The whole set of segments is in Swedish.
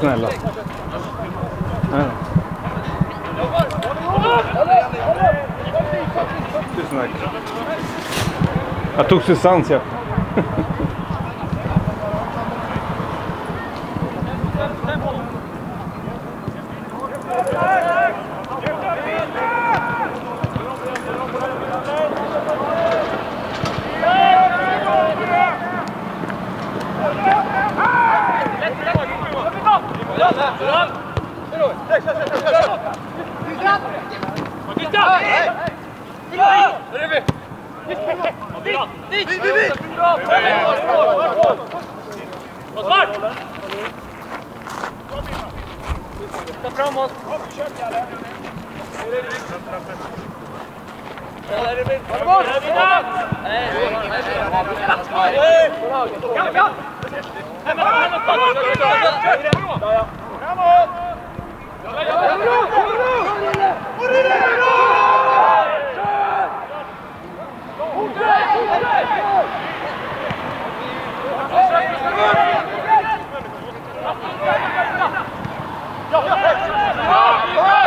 snälla. Nej. Tusen tack. Jag tog Ja, ja, ja.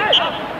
Hey!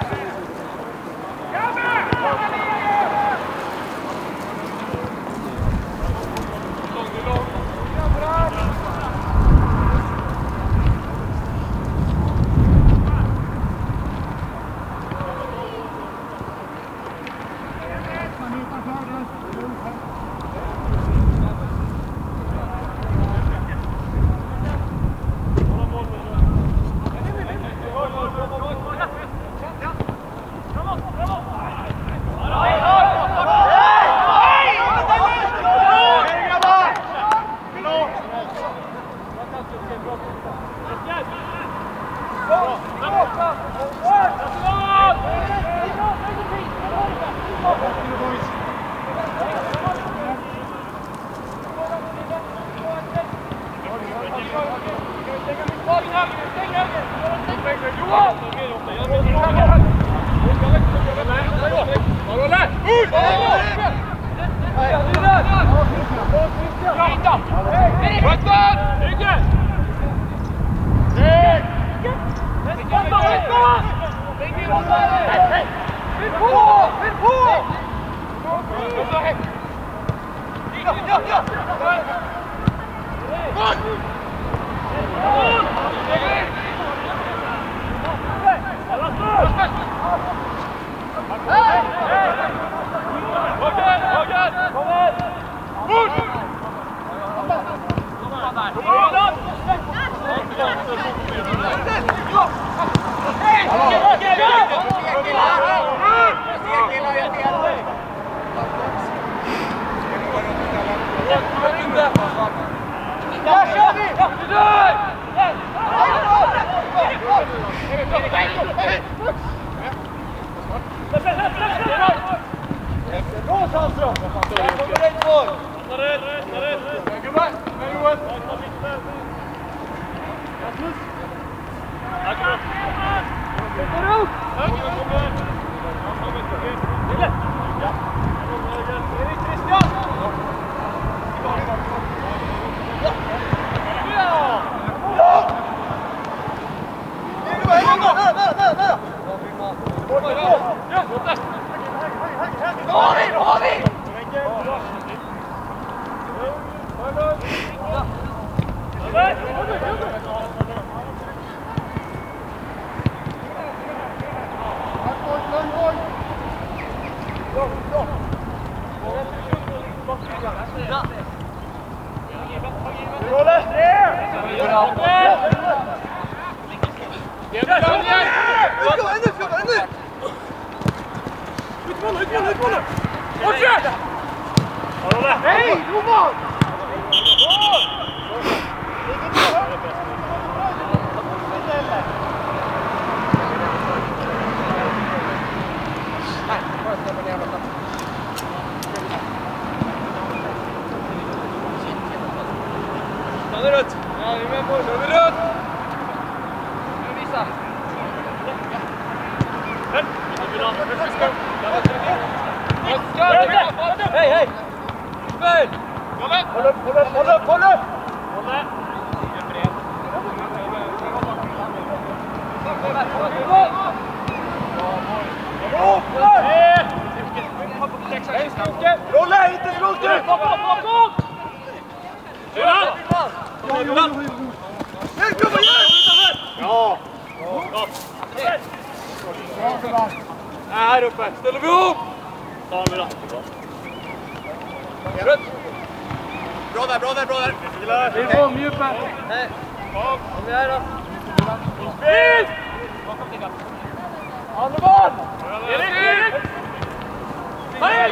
Utmanar, utmanar, utmanar! Åker! Nej, Roman! Onderuit. Ja, je bent mooi. Onderuit. Nu niet staan. Hey, hey! Speel! Hold up, hold up, hold up, hold up! Hold up! Rollen, inte skrotet! Kom, kom, kom! kom. Ja! Här uppe! Ställer vi upp! Ta nu då. Bra där, bra där, bra där! Vi får omdjupa. Kom här då! Spel! Andersson! Erik! Erik! Hej!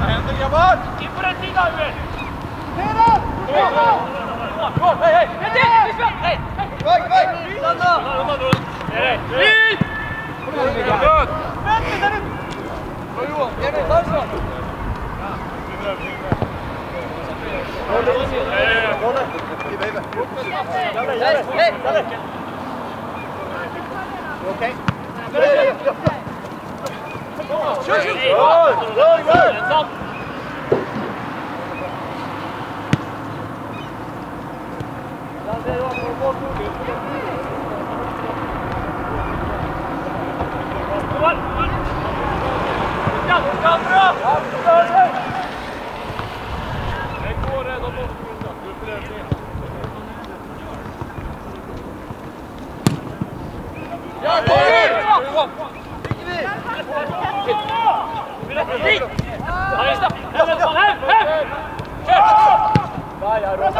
Händer grabbar! In på den sidan nu! Väg, väg! Stanna! Erik! Fri! Good! Emil Larsson! Hej, hej! Okej? Kör, kör! Rör, rör, rör! Ensam! Johan!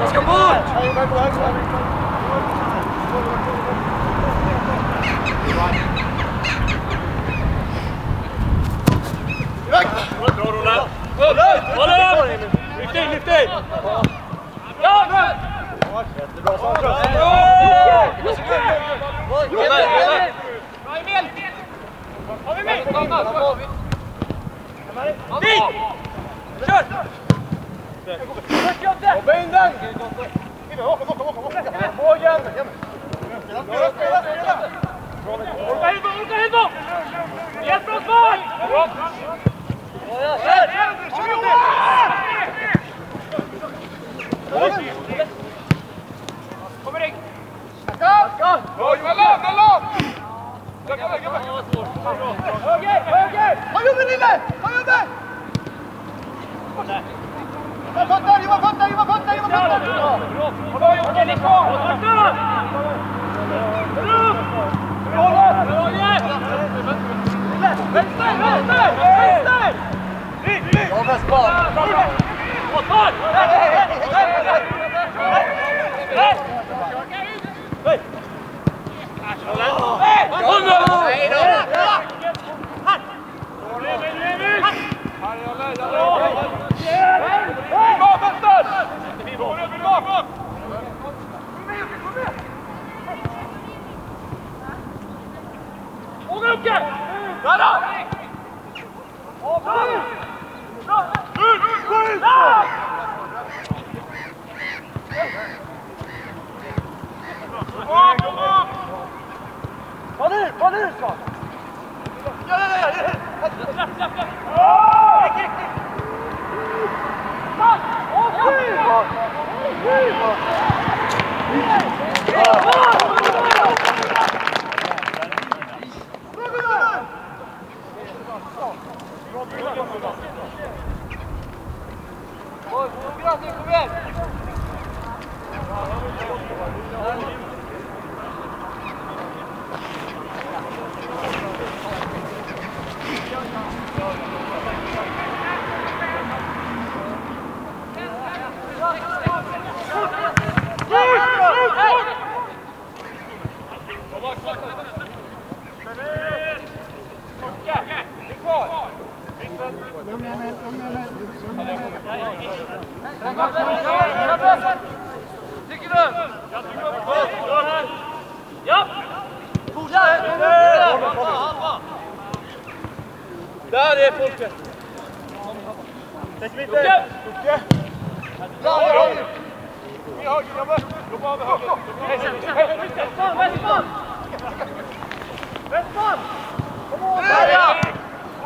Jag ska bort! Bra Roland! Håll upp! Lyft in, lyft in! Ja, nu! Har vi med? Dit! Kör! Hoppa in den! Dit! Kör! vengan! ¡Apoyan! ¡Urca Hildo! ¡Urca Hildo! ¡Y el crossbar! Kom igjen! Kom igjen! Überkonter, Überkonter, Überkonter, Überkonter! Jonas Bob! Hey! Kom Bra Jocke, ligg! Ja! Våga Jocke! Då! Nu, ta nu! Ja, ja, ja, Oh, Där är Folke! Täck Jocke! lite! Jocke! Bra! Vi har grabbar! Jobba över höger! Westman, Westman! Westman! Där ja!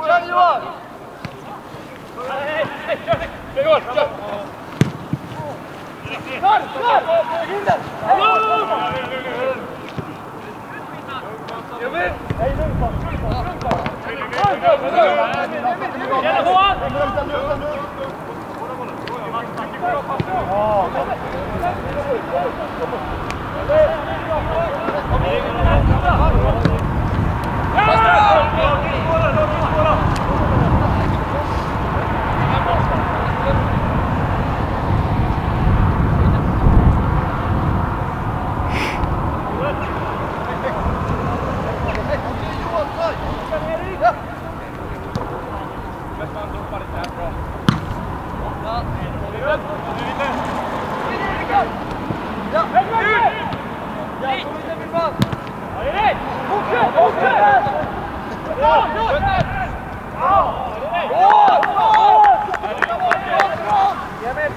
Kör Johan! Nej, nej, kör! Det går, kör! Ja!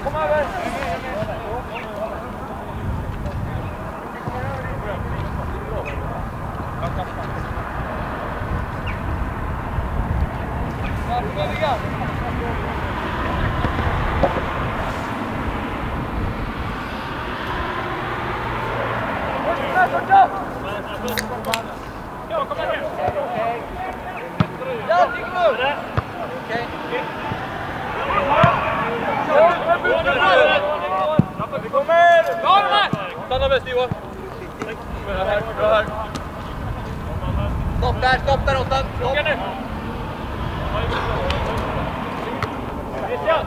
Kom över! Ja, tycker du? Vi kommer! Stanna bäst Johan! Bra här, bra här. Stopp där, stopp där Ottan! Christian!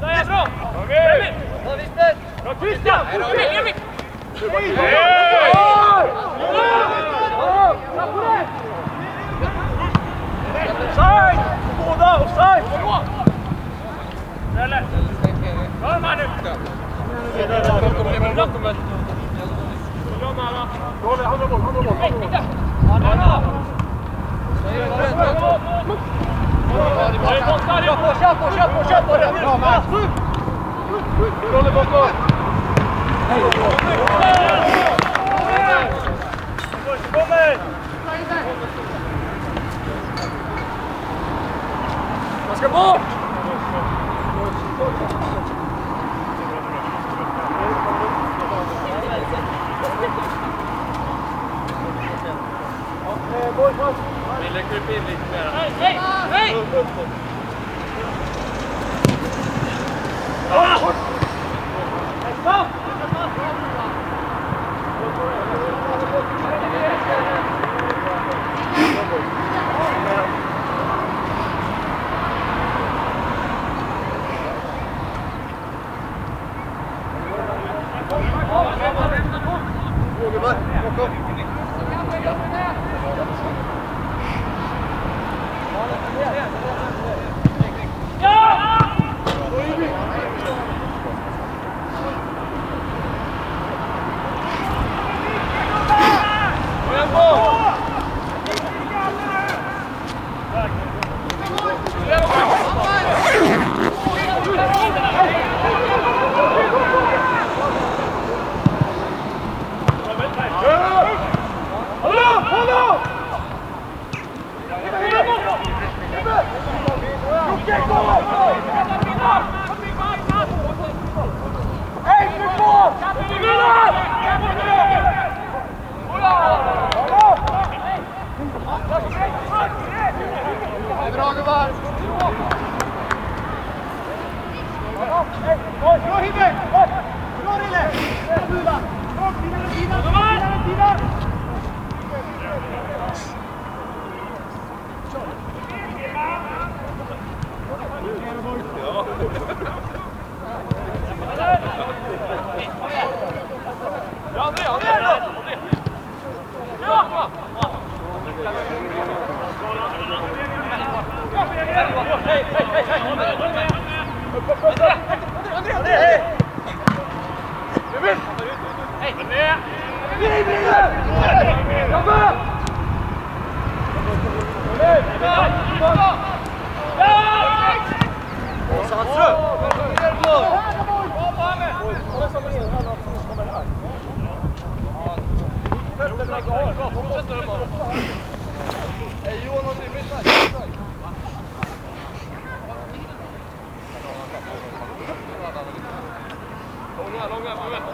Där bra! Emil! Bra Christian! Emil, Emil! Offside! Hamza offside. لا لا لا ما عليك Hey! Come on! Gebot! Lille, kryp in lite mer. Hej, hej! Långa, långa, långa.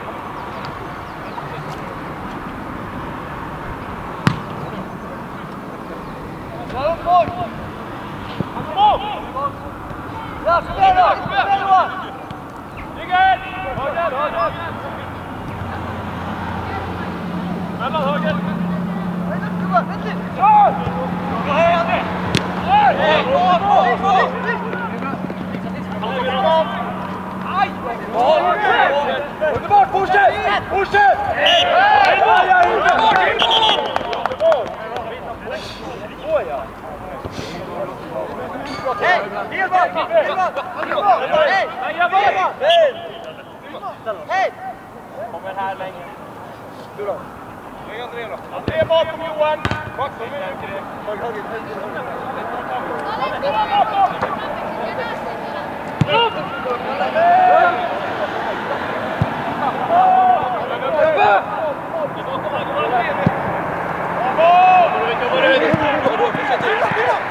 André bakom Johan! Håll inte för! Få nu gubbar! Kom nu! Först gubbar! Offside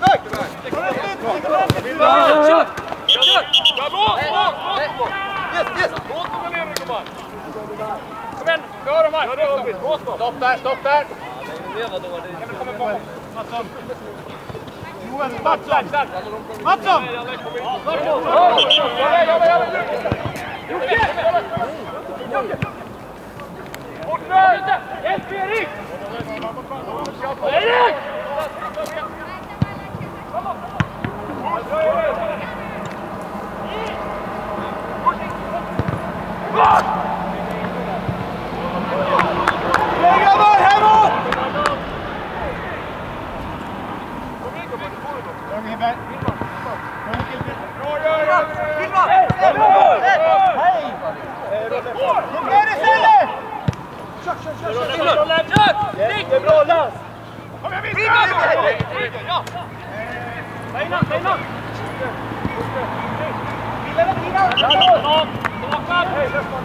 väg! Yes, yes! Kom igen, kör de här! Stopp där, stopp där! Mattsson! Mattsson! Hjälp Erik! Erik! Kör, kör, kör! är bra Lars! Kom igen, Micke! Ja! Steina, Steina! Bra, Ståkan! Ja, kör vi kom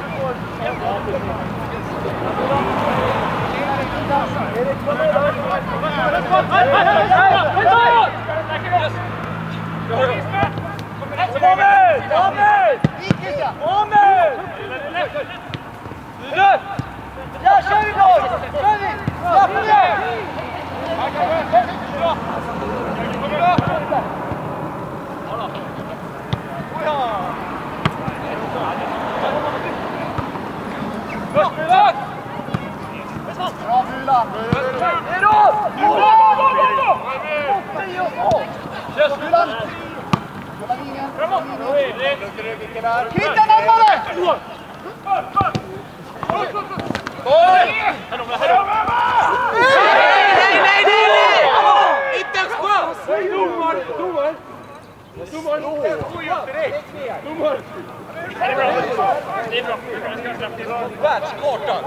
igen! Quita la bola! Världskartan!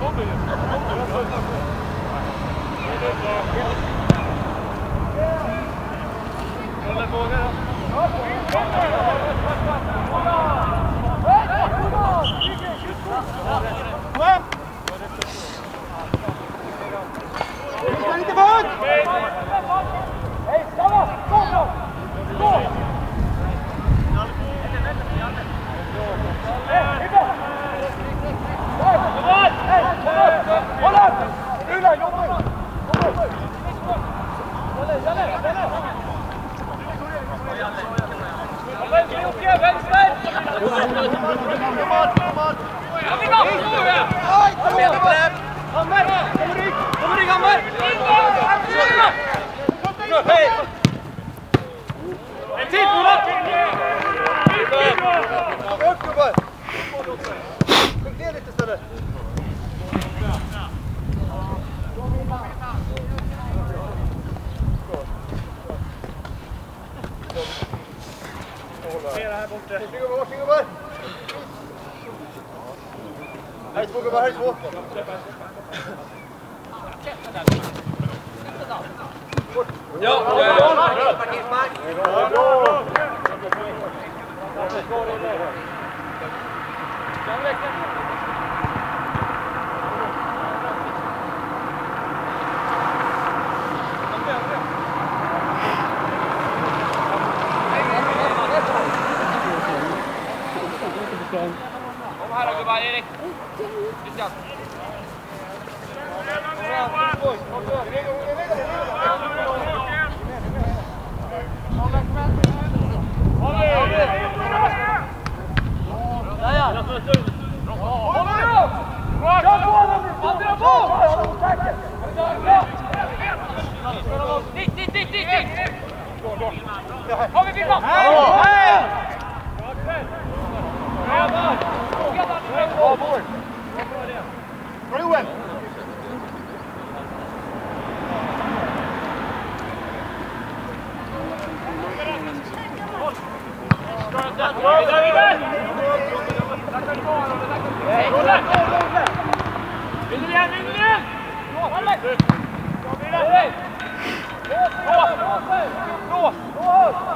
Kom nu. Kom ja, Oh, Kom här då gubbar, Erik. Lyckas. Dit, dit, dit, dit! Kom, kom! Kom, vi, vi, kom! Lås! Lås!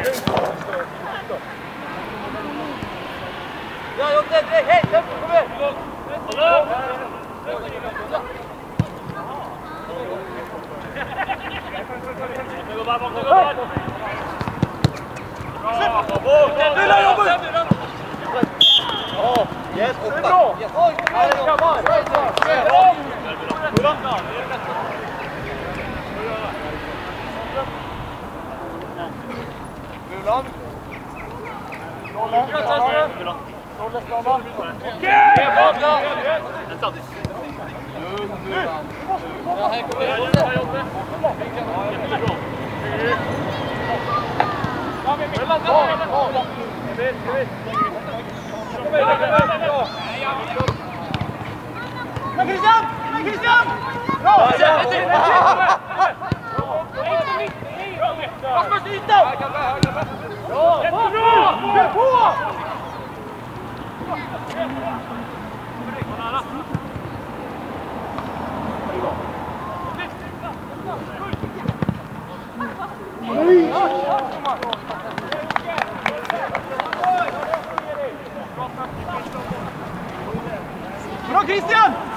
Bra. Christian! Rasmus, ytan! Bra! Jättebra! Kör på! Cristian!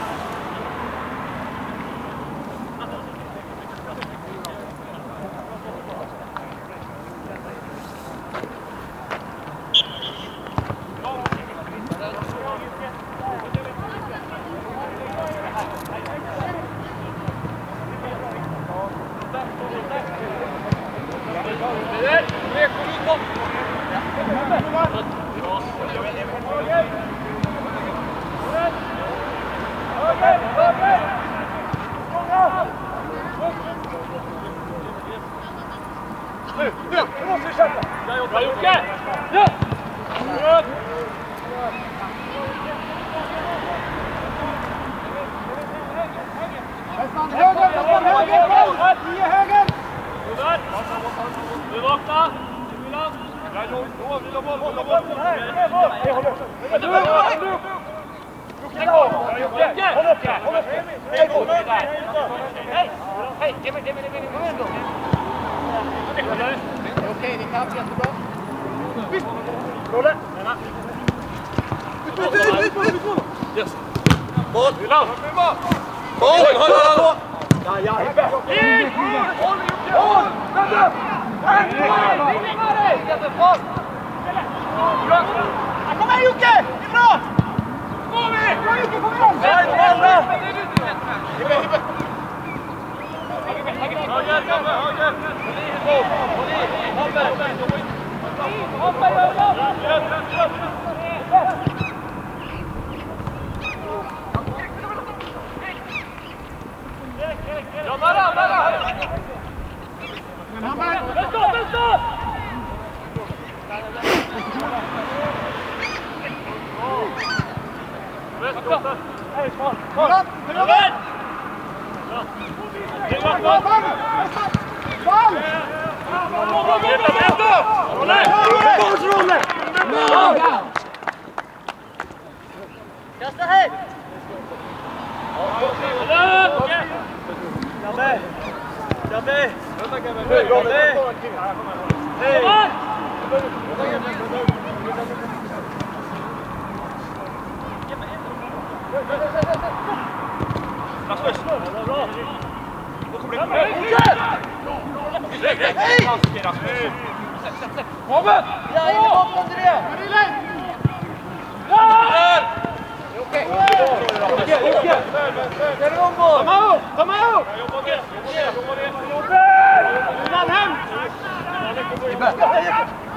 Hadi be.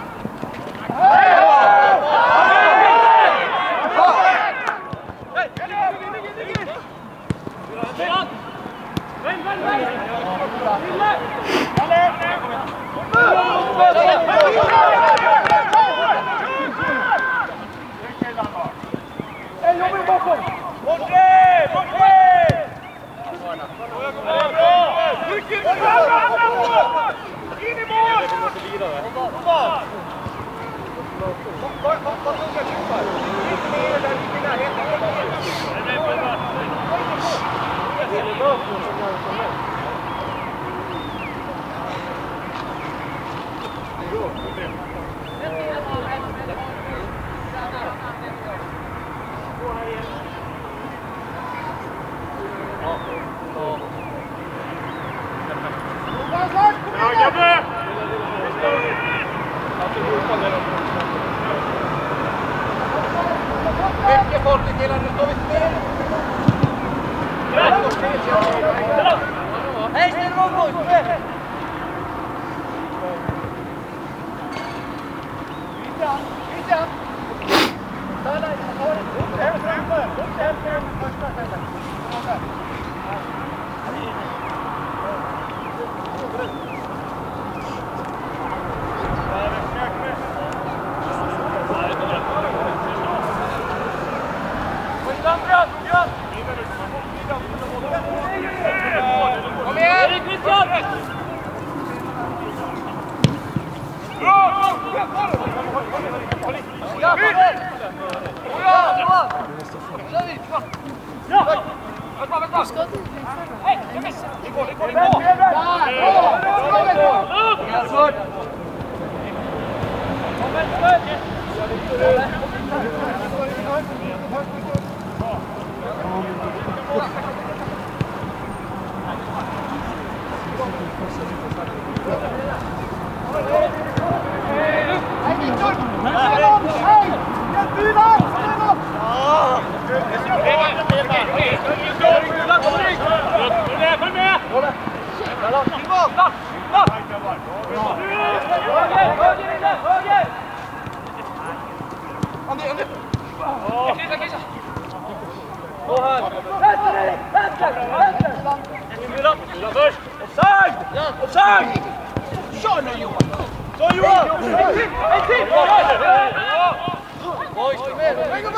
Let's go!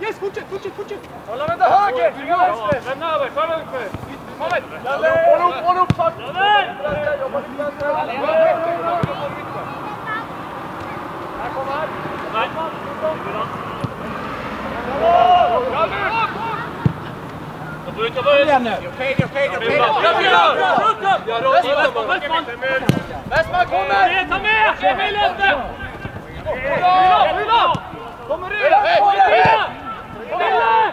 Yes, put it, put it, put it. Igen nu! Yes, fortsätt, fortsätt, fortsätt! Hålla vända höger! Vänster! Lämna över, för höger! Kom igen! Håll upp, håll upp! Jobba lite vänster! Här kommer! Kom igen nu! Okej, okej, okej! Westman kommer! Ta med! Emil efter! Kommer ut! Ville! Ville!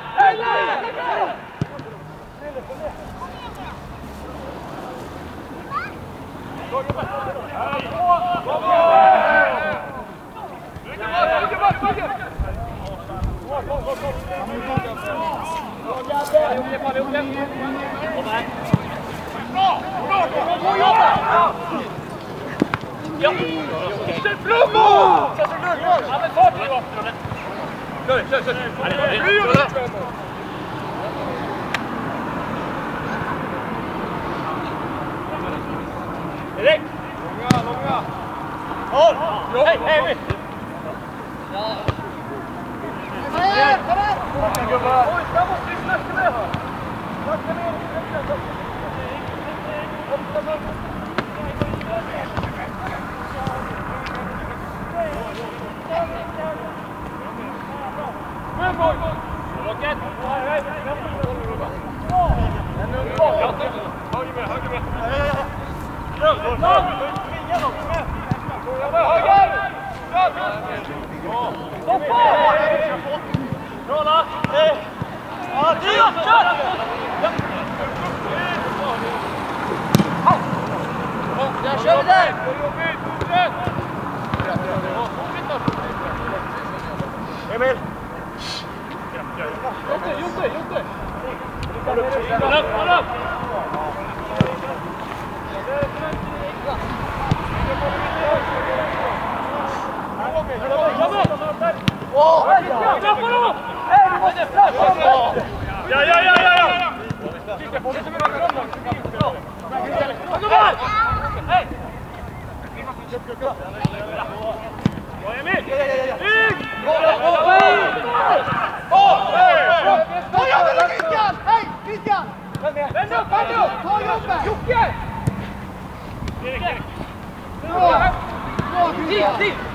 Sätt blommor! Ja, men ta nu! Kör, kör, kör! Direkt! Långa, långa! Håll! Hej, hej! Kom här, kom här! Oj, framåt! Snacka med! Snacka med! Kom boy! Rocket! Höger med, höger med! Höger! Bra Lars! Ja, kör! Där kör vi där! Emil! Jonte, Jonte, Jonte! Håll upp, håll upp! Deep, deep.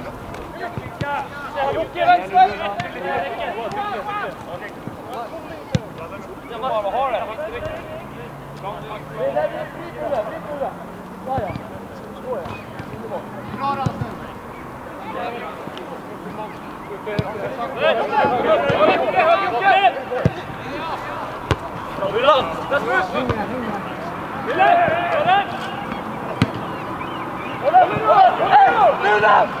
Move up!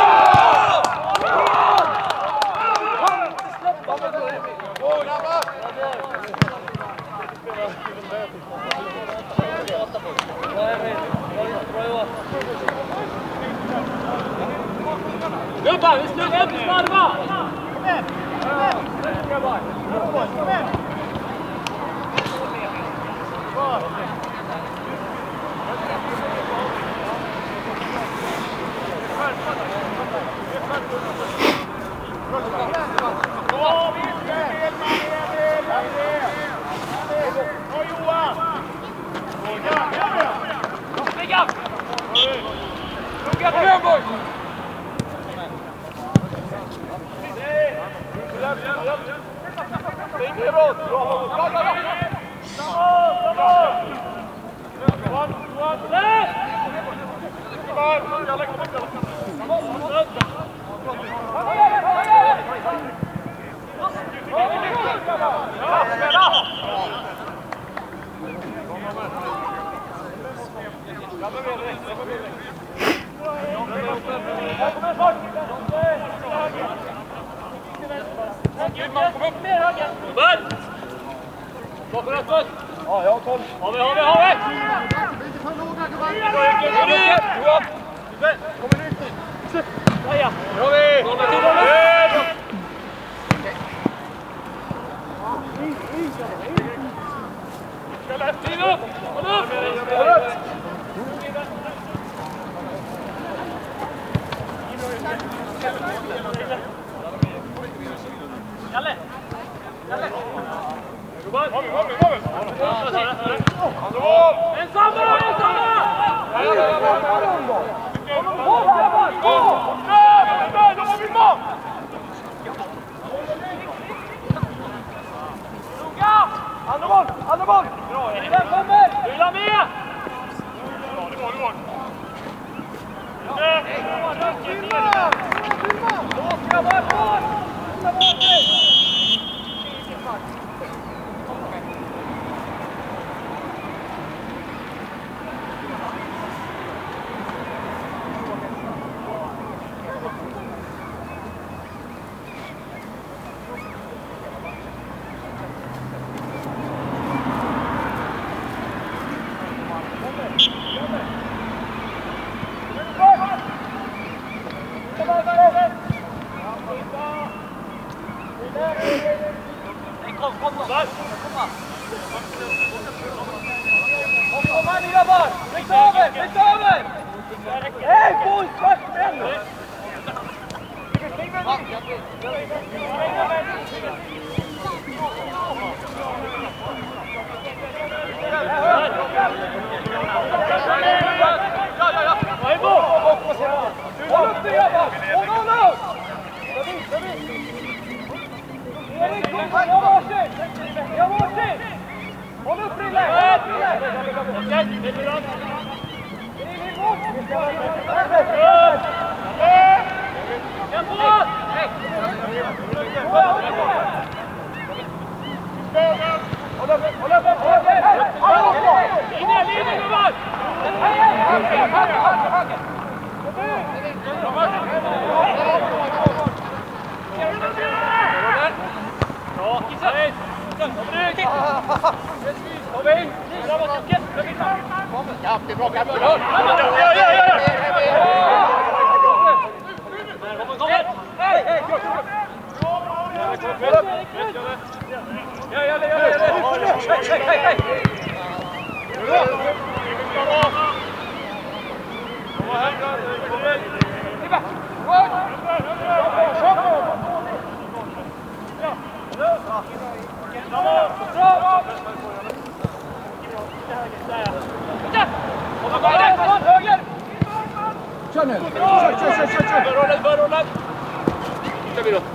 Ljubav, vi ste lijepi stvar dva! Komem! Komem! Komem! Yeah, boy! Come on, come on. Upp Kom höger! Gubben! Gubbar! Bakom öppet! Ja, jag har koll. Har vi, har vi, har vi! Vi är inte för låga gubbar. Är du! Kommer ut. Där ja! Nu har vi! Kommer till honom! Kliv upp! Håll upp! Jalle! Jalle! Ensamma! Ensamma! Andra boll, andra boll! Den kommer! Rulla med! Filma! Filma! Kom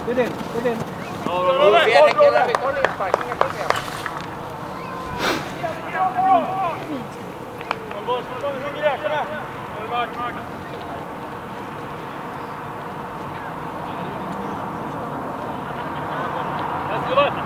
Vedete, vedete. No, no, no, no, no, no, no, no, no, no, Давай!